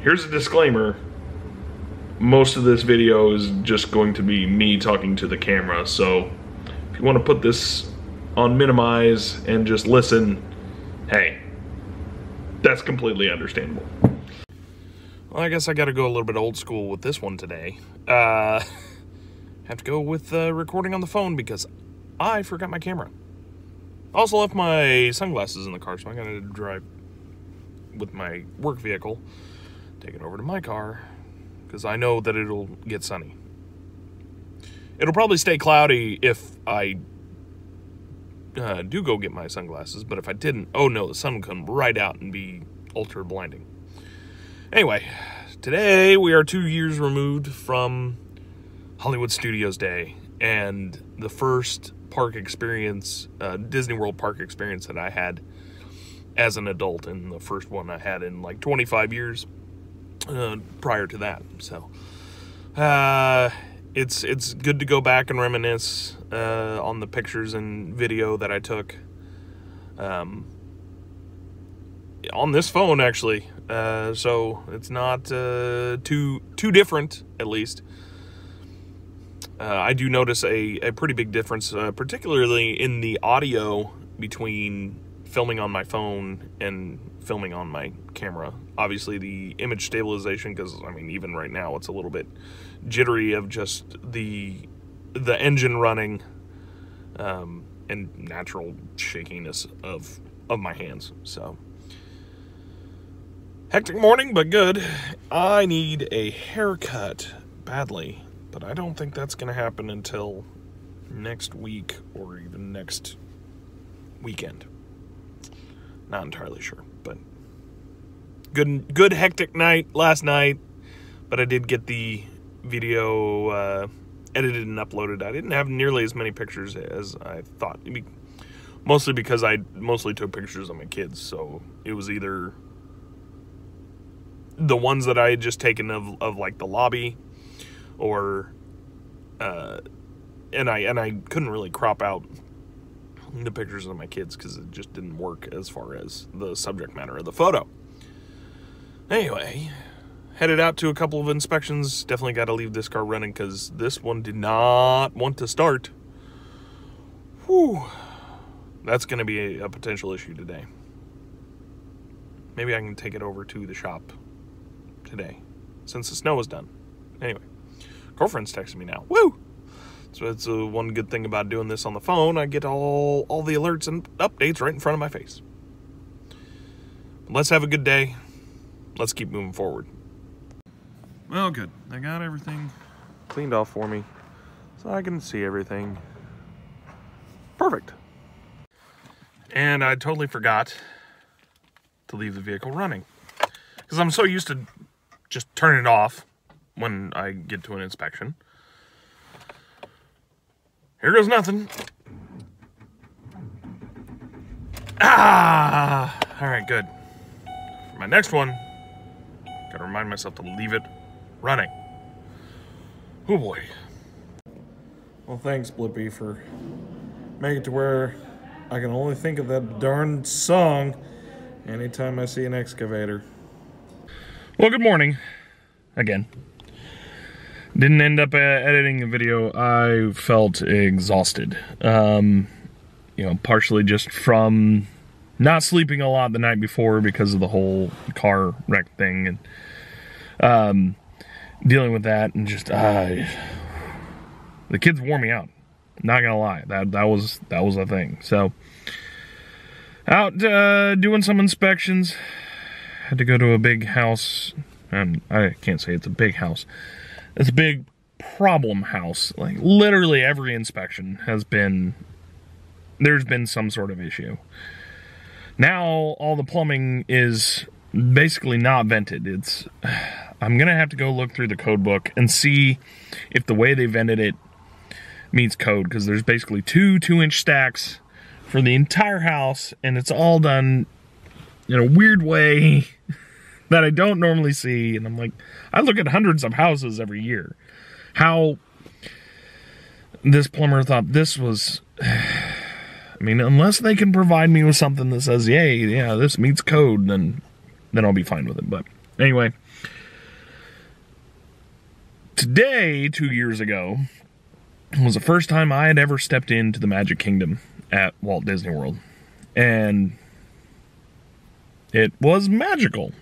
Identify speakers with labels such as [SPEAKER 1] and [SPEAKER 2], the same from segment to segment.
[SPEAKER 1] here's a disclaimer. Most of this video is just going to be me talking to the camera, so if you want to put this on minimize and just listen, hey, that's completely understandable. Well, I guess I got to go a little bit old school with this one today. Uh, have to go with uh, recording on the phone because I forgot my camera. Also left my sunglasses in the car, so I gotta drive with my work vehicle, take it over to my car, because I know that it'll get sunny. It'll probably stay cloudy if I uh, do go get my sunglasses, but if I didn't, oh no, the sun would come right out and be ultra blinding. Anyway, today we are two years removed from Hollywood Studios Day and the first park experience, uh, Disney World park experience that I had as an adult, and the first one I had in like 25 years uh, prior to that. So uh, it's it's good to go back and reminisce uh, on the pictures and video that I took. Um, on this phone actually uh, so it's not uh, too too different at least uh, I do notice a, a pretty big difference, uh, particularly in the audio between filming on my phone and filming on my camera. Obviously, the image stabilization, because I mean, even right now, it's a little bit jittery of just the the engine running um, and natural shakiness of of my hands. So hectic morning, but good. I need a haircut badly but I don't think that's going to happen until next week or even next weekend. Not entirely sure, good good hectic night last night, but I did get the video uh, edited and uploaded. I didn't have nearly as many pictures as I thought. Mostly because I mostly took pictures of my kids, so it was either the ones that I had just taken of, of like the lobby or uh, and I and I couldn't really crop out the pictures of my kids because it just didn't work as far as the subject matter of the photo. Anyway, headed out to a couple of inspections. Definitely got to leave this car running because this one did not want to start. Whew. That's going to be a, a potential issue today. Maybe I can take it over to the shop today since the snow is done. Anyway girlfriend's texting me now. Woo! So that's uh, one good thing about doing this on the phone. I get all all the alerts and updates right in front of my face. But let's have a good day. Let's keep moving forward. Well, good. I got everything cleaned off for me, so I can see everything. Perfect. And I totally forgot to leave the vehicle running because I'm so used to just turning it off when I get to an inspection. Here goes nothing. Ah! All right, good. For my next one, gotta remind myself to leave it running. Oh boy. Well, thanks, Blippi, for making it to where I can only think of that darn song anytime I see an excavator. Well, good morning. Again. Didn't end up uh, editing the video. I felt exhausted. Um, you know, partially just from not sleeping a lot the night before because of the whole car wreck thing and um, dealing with that and just uh, the kids wore me out. Not gonna lie, that that was that was a thing. So out uh, doing some inspections. Had to go to a big house, and I can't say it's a big house it's a big problem house. Like literally every inspection has been there's been some sort of issue. Now all the plumbing is basically not vented. It's I'm gonna have to go look through the code book and see if the way they vented it meets code because there's basically two two inch stacks for the entire house and it's all done in a weird way that I don't normally see. And I'm like, I look at hundreds of houses every year. How this plumber thought this was. I mean, unless they can provide me with something that says, "Yay, yeah, this meets code," then then I'll be fine with it. But Anyway, today, two years ago, was the first time I had ever stepped into the Magic Kingdom at Walt Disney World. And it was magical,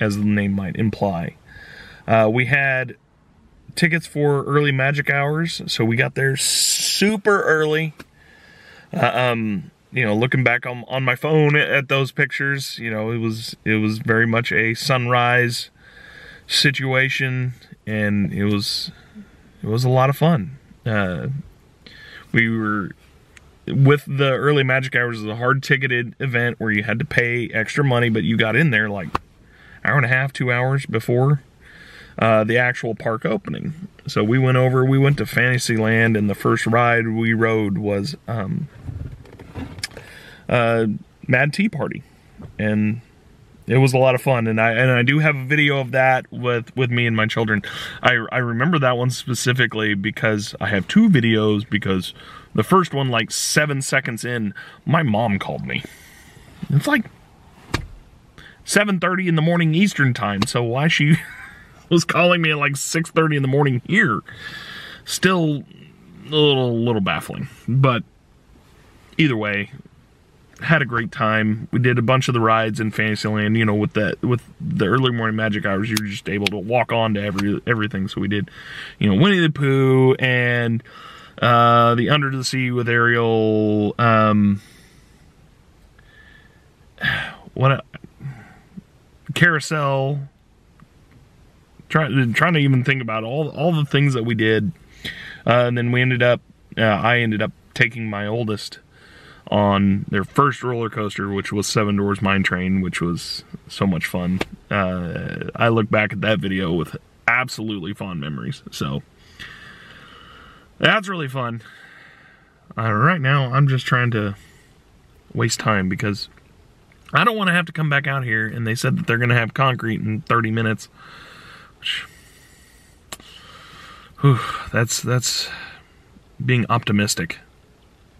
[SPEAKER 1] as the name might imply. Uh, we had tickets for early magic hours, so we got there super early. Uh, um, you know, looking back on, on my phone at those pictures, you know, it was it was very much a sunrise situation, and it was it was a lot of fun. Uh, we were with the early magic hours is a hard ticketed event where you had to pay extra money, but you got in there like hour and a half, two hours before uh, the actual park opening. So we went over, we went to Fantasyland, and the first ride we rode was um, uh, Mad Tea Party, and it was a lot of fun. And I and I do have a video of that with with me and my children. I I remember that one specifically because I have two videos because the first one, like seven seconds in, my mom called me. It's like 7.30 in the morning Eastern time, so why she was calling me at like 6.30 in the morning here. Still a little, little baffling. But either way, had a great time. We did a bunch of the rides in Fantasyland. You know, with that with the early morning magic hours, you're just able to walk on to every everything. So we did, you know, Winnie the Pooh and uh, the Under the Sea with Ariel. Um, what a, carousel. Trying trying to even think about all all the things that we did, uh, and then we ended up. Uh, I ended up taking my oldest on their first roller coaster, which was Seven Dwarfs Mine Train, which was so much fun. Uh, I look back at that video with absolutely fond memories. So that's really fun. Uh, right now, I'm just trying to waste time because I don't want to have to come back out here. And they said that they're going to have concrete in 30 minutes. Whew, that's that's being optimistic.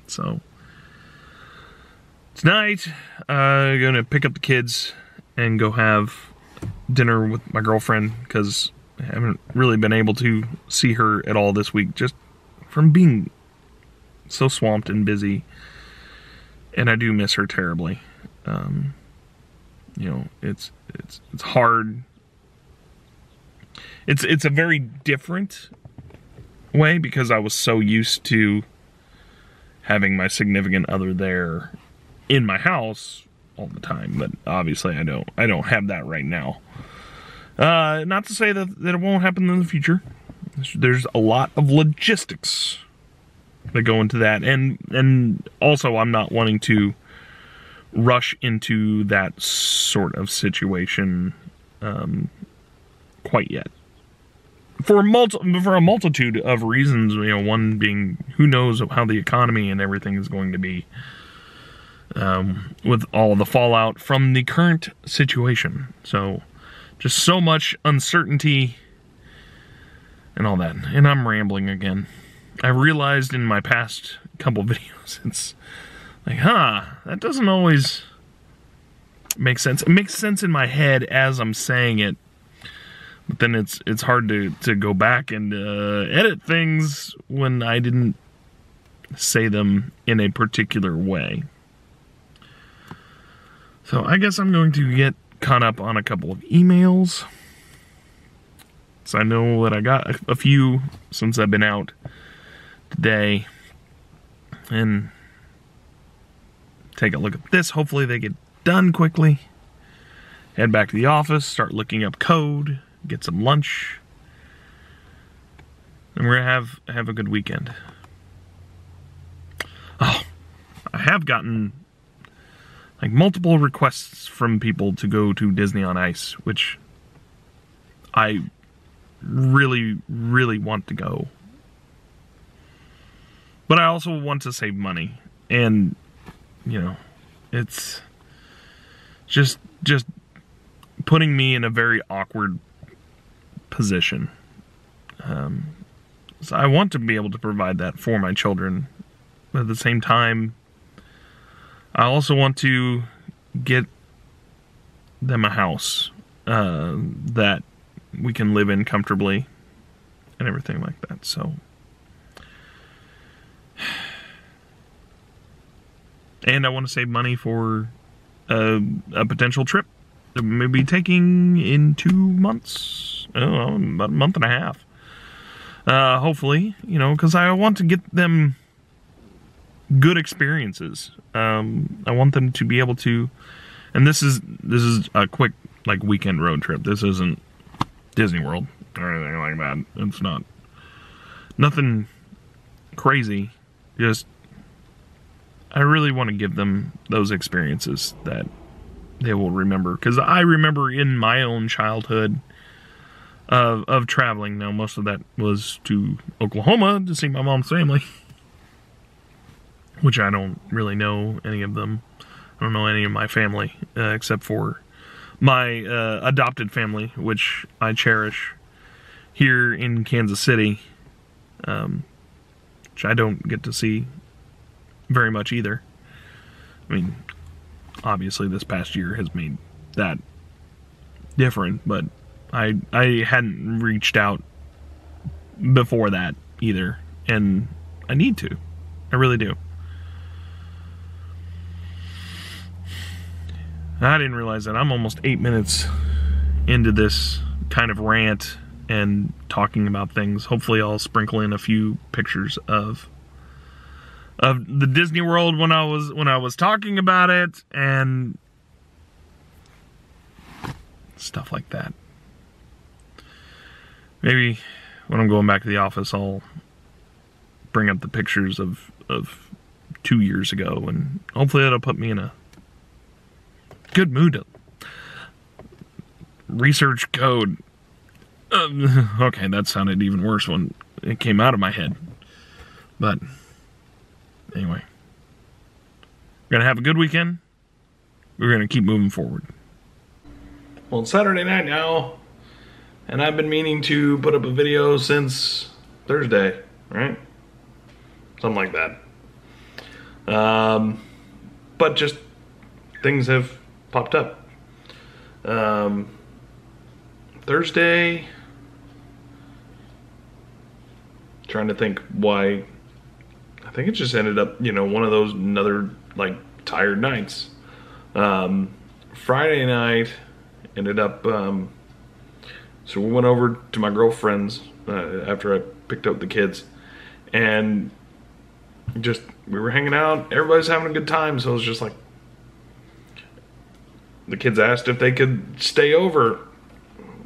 [SPEAKER 1] So tonight, I'm uh, gonna pick up the kids and go have dinner with my girlfriend because I haven't really been able to see her at all this week, just from being so swamped and busy. And I do miss her terribly. Um, you know, it's it's it's hard. It's it's a very different way because I was so used to having my significant other there in my house all the time, but obviously I don't I don't have that right now. Uh, not to say that, that it won't happen in the future. There's a lot of logistics that go into that, and and also I'm not wanting to rush into that sort of situation um, quite yet. For a multi- for a multitude of reasons, you know, one being who knows how the economy and everything is going to be um, with all the fallout from the current situation. So, just so much uncertainty and all that. And I'm rambling again. I realized in my past couple videos, it's like, huh, that doesn't always make sense. It makes sense in my head as I'm saying it, but then it's it's hard to to go back and uh, edit things when I didn't say them in a particular way. So I guess I'm going to get caught up on a couple of emails. So I know that I got a, few since I've been out today. And take a look at this. Hopefully they get done quickly. Head back to the office, start looking up code, get some lunch. And we're gonna have have a good weekend. Oh, I have gotten like multiple requests from people to go to Disney on Ice, which I really, really want to go. But I also want to save money. And, you know, it's just just putting me in a very awkward position. Um, so I want to be able to provide that for my children. But at the same time, I also want to get them a house. uh, that we can live in comfortably and everything like that. So, and I want to save money for a, a potential trip that we may be taking in two months. Know, about a month and a half. Uh, hopefully, you know, because I want to get them good experiences. Um, I want them to be able to, and this is this is a quick like weekend road trip. This isn't Disney World or anything like that. It's not nothing crazy. Just I really want to give them those experiences that they will remember because I remember in my own childhood of of traveling. Now most of that was to Oklahoma to see my mom's family, which I don't really know any of them. I don't know any of my family uh, except for my uh, adopted family, which I cherish here in Kansas City, um, which I don't get to see very much either. I mean, obviously, this past year has made that different, but I I hadn't reached out before that either, and I need to. I really do. I didn't realize that I'm almost eight minutes into this kind of rant and talking about things. Hopefully, I'll sprinkle in a few pictures of of the Disney World when I was when I was talking about it and stuff like that. Maybe when I'm going back to the office, I'll bring up the pictures of of two years ago, and hopefully that'll put me in a good mood to research code. Um, okay, that sounded even worse when it came out of my head. But anyway, we're gonna have a good weekend. We're gonna keep moving forward. Well, it's Saturday night now, and I've been meaning to put up a video since Thursday, right? Something like that. Um, but just things have popped up. Um, Thursday, trying to think why. I think it just ended up, you know, one of those another like tired nights. Um, Friday night ended up. Um, so we went over to my girlfriend's uh, after I picked up the kids, and just we were hanging out. Everybody's having a good time, so it was just like the kids asked if they could stay over.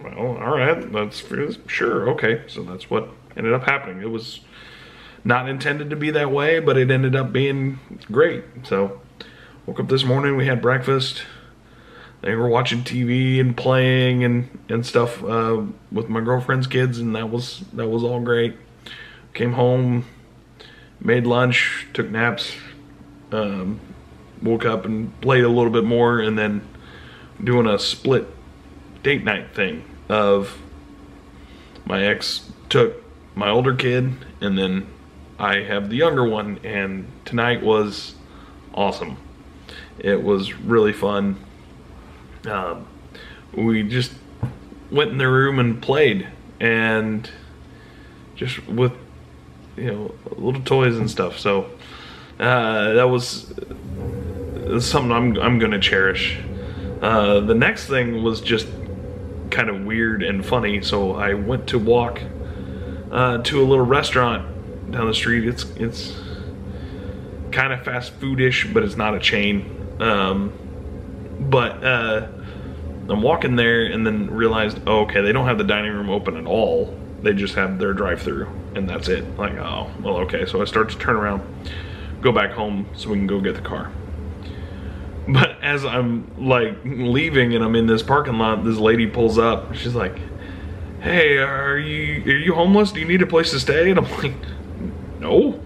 [SPEAKER 1] Well, all right, that's sure, okay. So that's what ended up happening. It was not intended to be that way, but it ended up being great. So woke up this morning, we had breakfast. They were watching TV and playing and and stuff uh, with my girlfriend's kids, and that was that was all great. Came home, made lunch, took naps, um, woke up and played a little bit more, and then doing a split date night thing of my ex took my older kid and then I have the younger one and tonight was awesome. It was really fun. Um, we just went in the room and played and just with you know little toys and stuff so uh, that was something I'm, I'm gonna cherish uh, the next thing was just kind of weird and funny. So I went to walk uh, to a little restaurant down the street. It's it's kind of fast foodish, but it's not a chain. Um, but uh, I'm walking there and then realized, oh, okay, they don't have the dining room open at all. They just have their drive-through, and that's it. Like, oh, well, okay. So I start to turn around, go back home so we can go get the car. But as I'm like leaving and I'm in this parking lot, this lady pulls up. She's like, "Hey, are you are you homeless? Do you need a place to stay?" And I'm like, "No."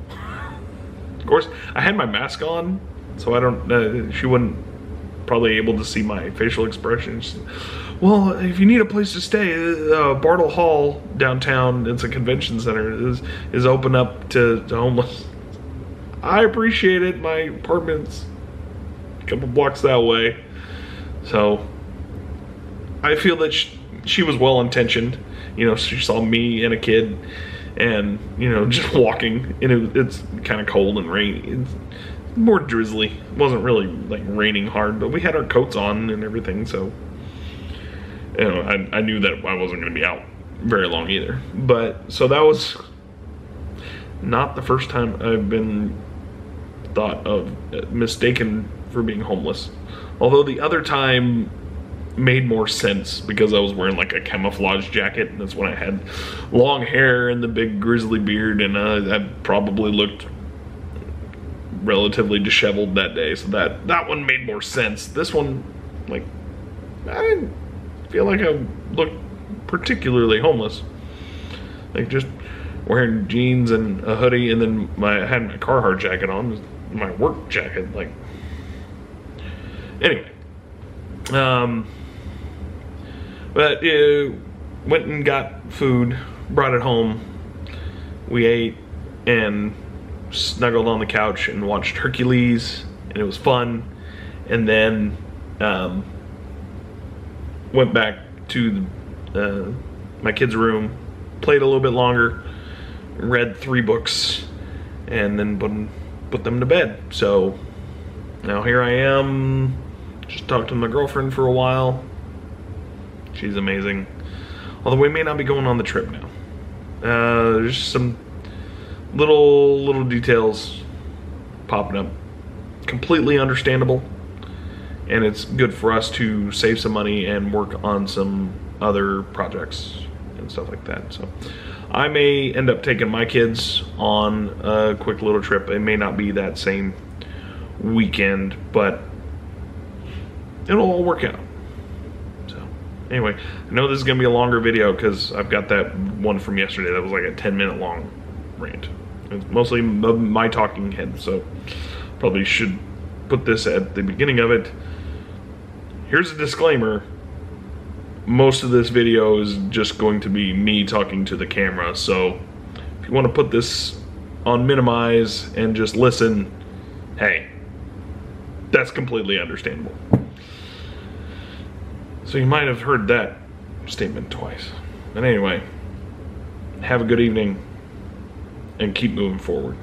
[SPEAKER 1] Of course, I had my mask on, so I don't. Uh, she wouldn't probably able to see my facial expressions. Well, if you need a place to stay, uh, Bartle Hall downtown, it's a convention center, is is open up to, to homeless. I appreciate it. My apartment's a couple blocks that way. So I, I feel that she, she was well intentioned. You know, she saw me and a kid, and you know, just walking, and it, it's kind of cold and rainy. It's more drizzly. It wasn't really like raining hard, but we had our coats on and everything, so you know, I, I knew that I wasn't going to be out very long either. But so that was not the first time I've been thought of uh, mistaken for being homeless. Although the other time made more sense because I was wearing like a camouflage jacket. And that's when I had long hair and the big grizzly beard and uh, I probably looked relatively disheveled that day. So that that one made more sense. This one like I didn't feel like I looked particularly homeless. Like just wearing jeans and a hoodie and then my I had my Carhartt jacket on my work jacket like. Anyway um but uh, went and got food, brought it home. We ate and snuggled on the couch and watched Hercules, and it was fun. And then um, went back to the, uh, my kid's room, played a little bit longer, read three books, and then put, put them to bed. So now here I am, just talked to my girlfriend for a while, She's amazing. Although we may not be going on the trip now. Uh, there's some little little details popping up. Completely understandable. And it's good for us to save some money and work on some other projects and stuff like that. So I may end up taking my kids on a quick little trip. It may not be that same weekend, but it'll all work out. Anyway, I know this is going to be a longer video because I've got that one from yesterday that was like a 10 minute long rant. It's mostly my talking head, so probably should put this at the beginning of it. Here's a disclaimer. Most of this video is just going to be me talking to the camera, so if you want to put this on minimize and just listen, hey, that's completely understandable. So you might have heard that statement twice. But anyway, have a good evening and keep moving forward.